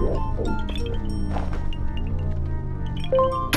Thank you.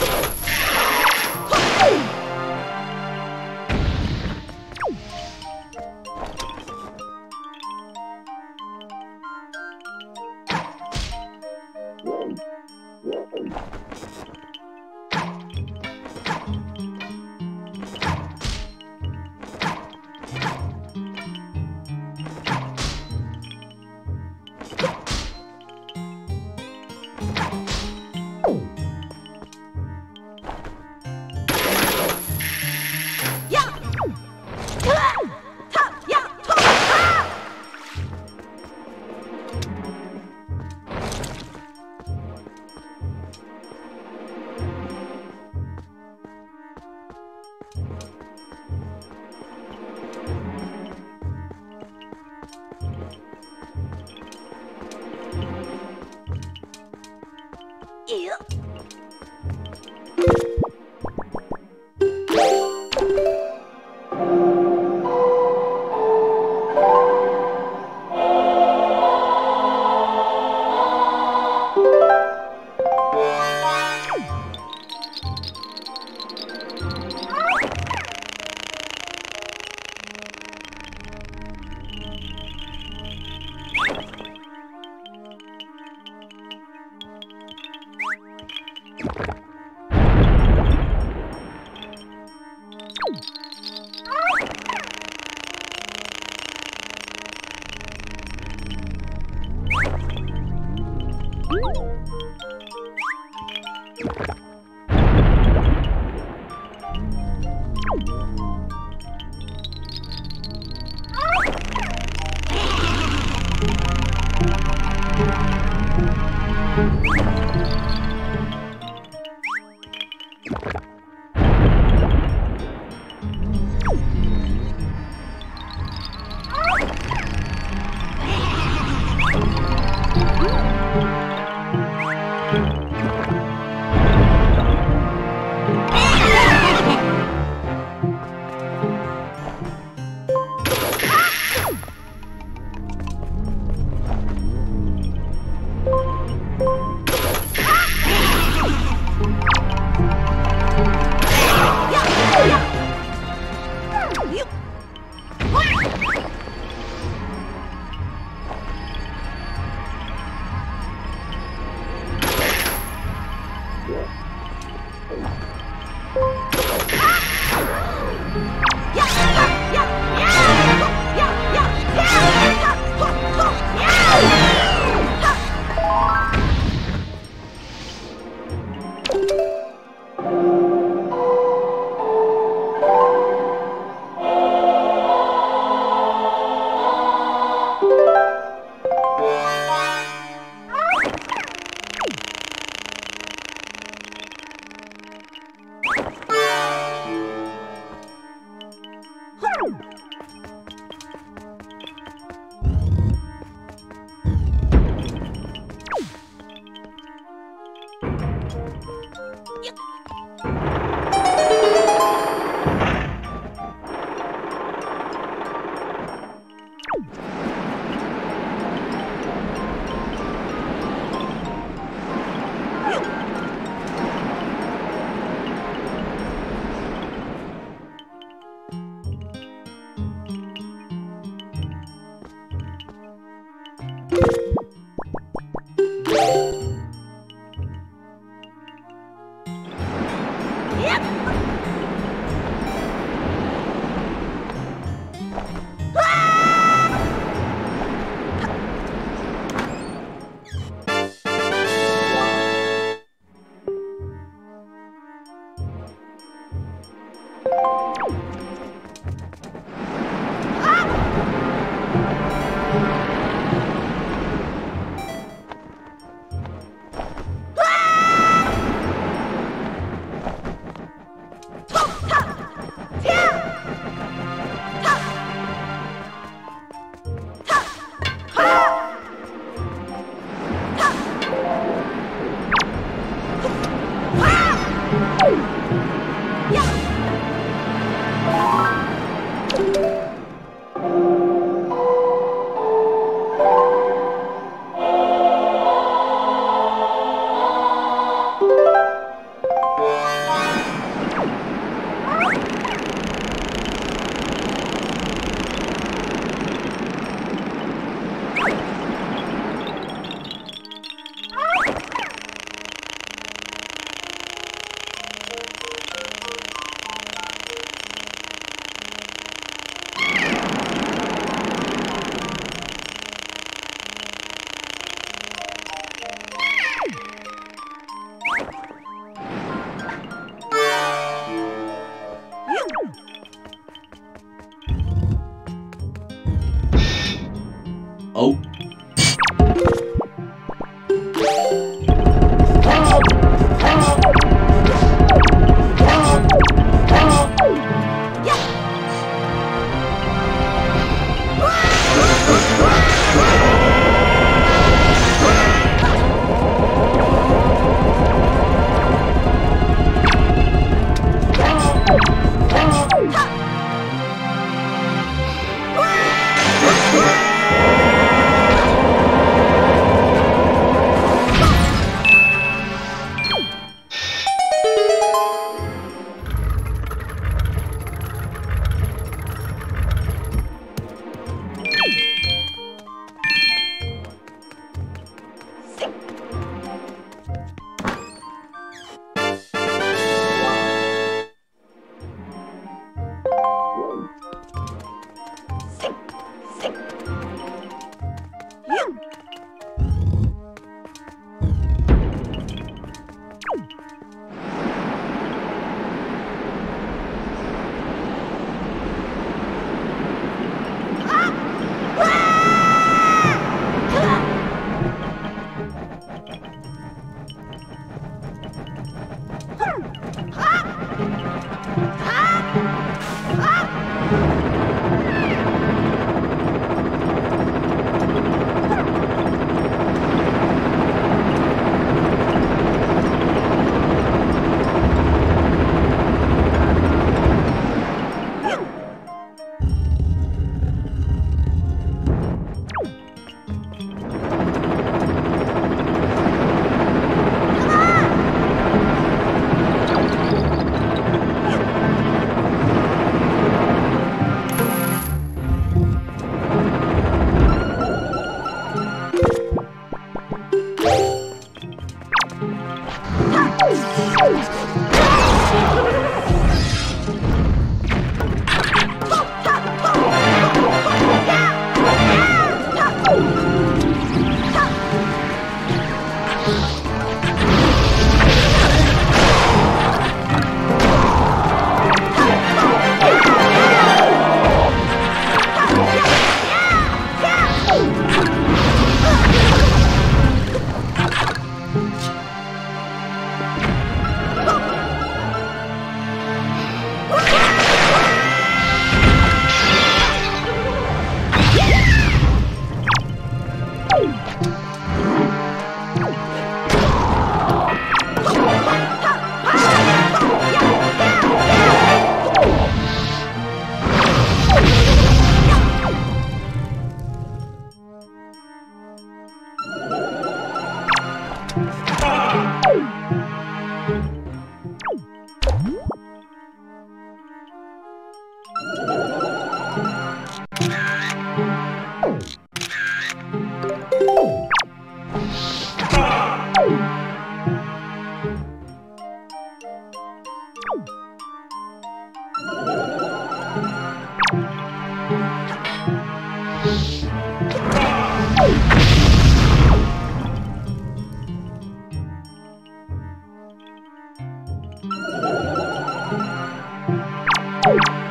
you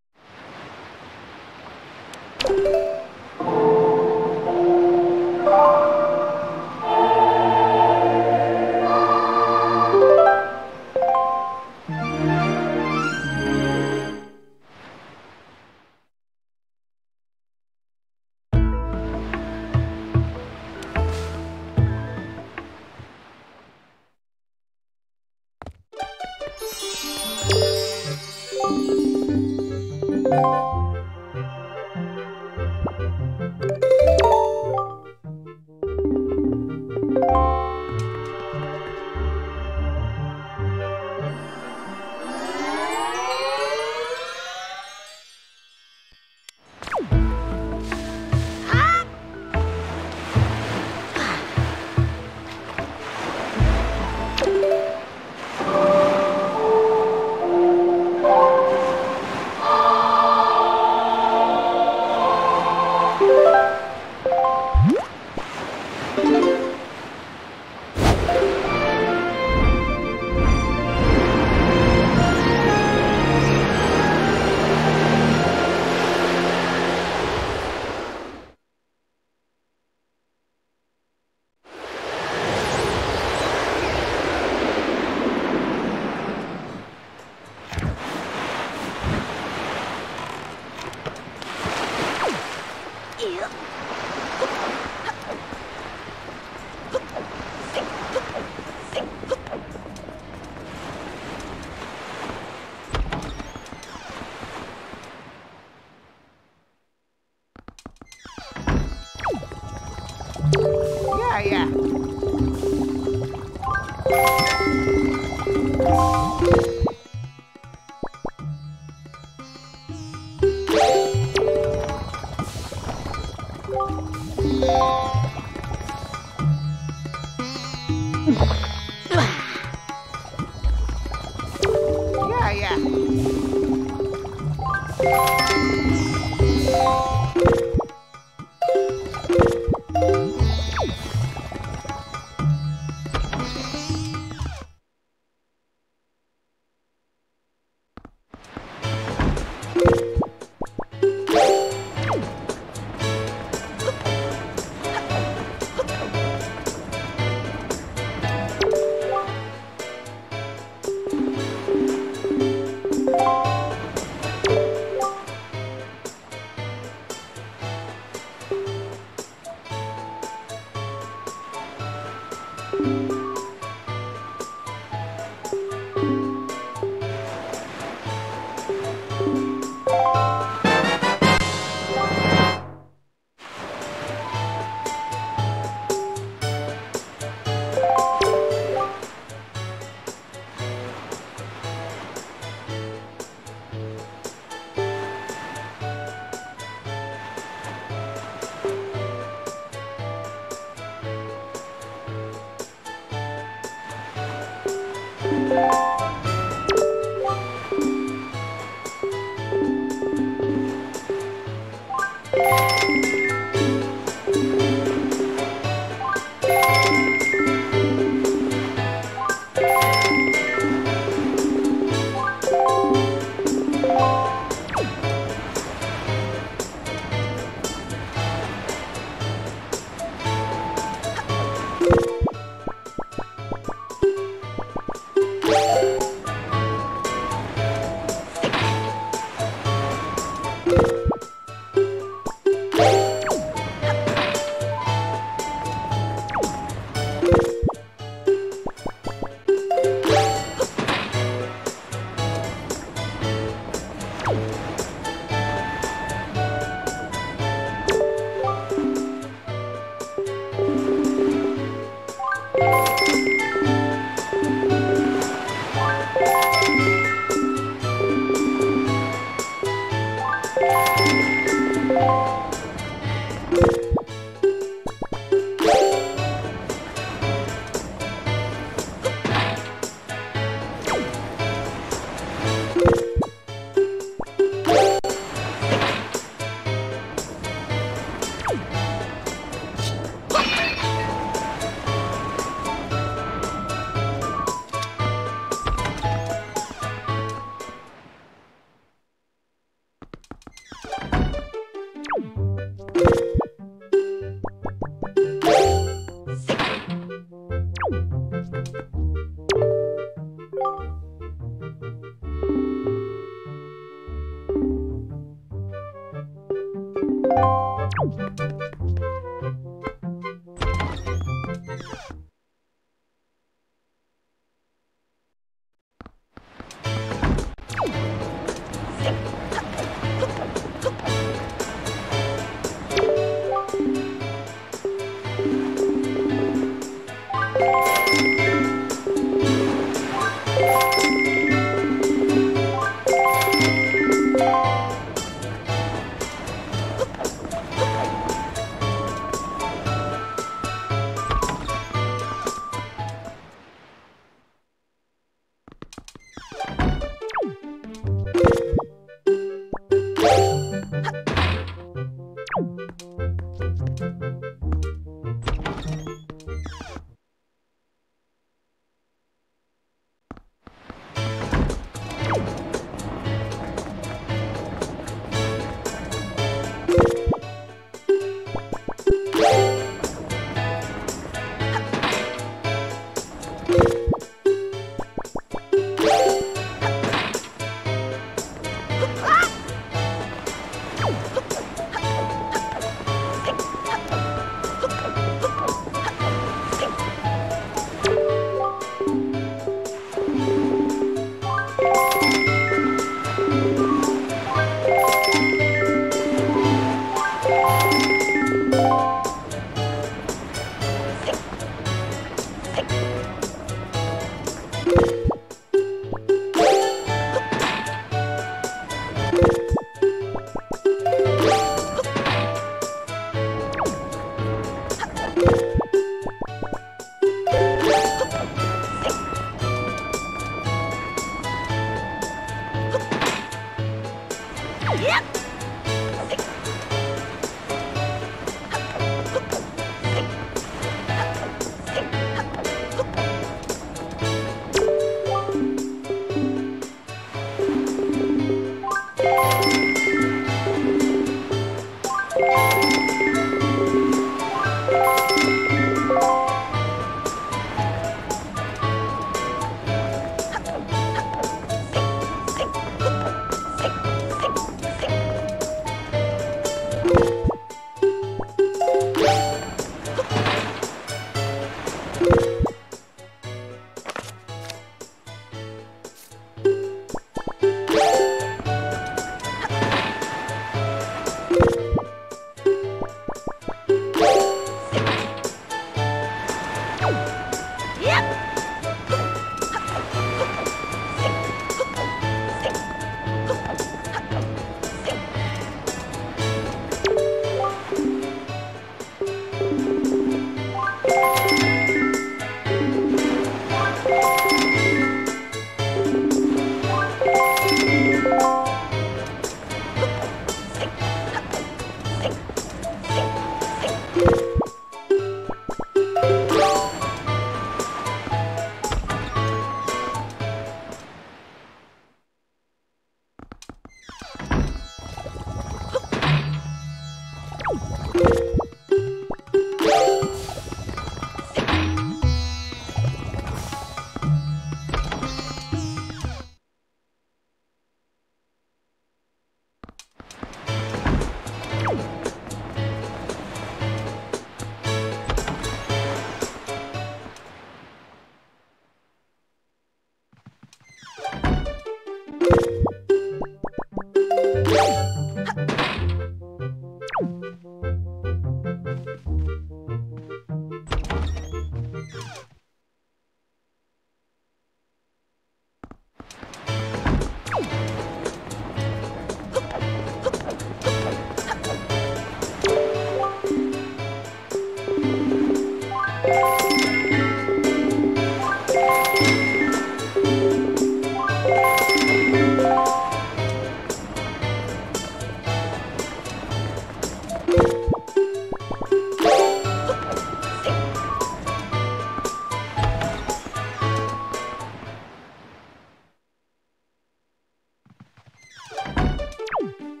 Woo!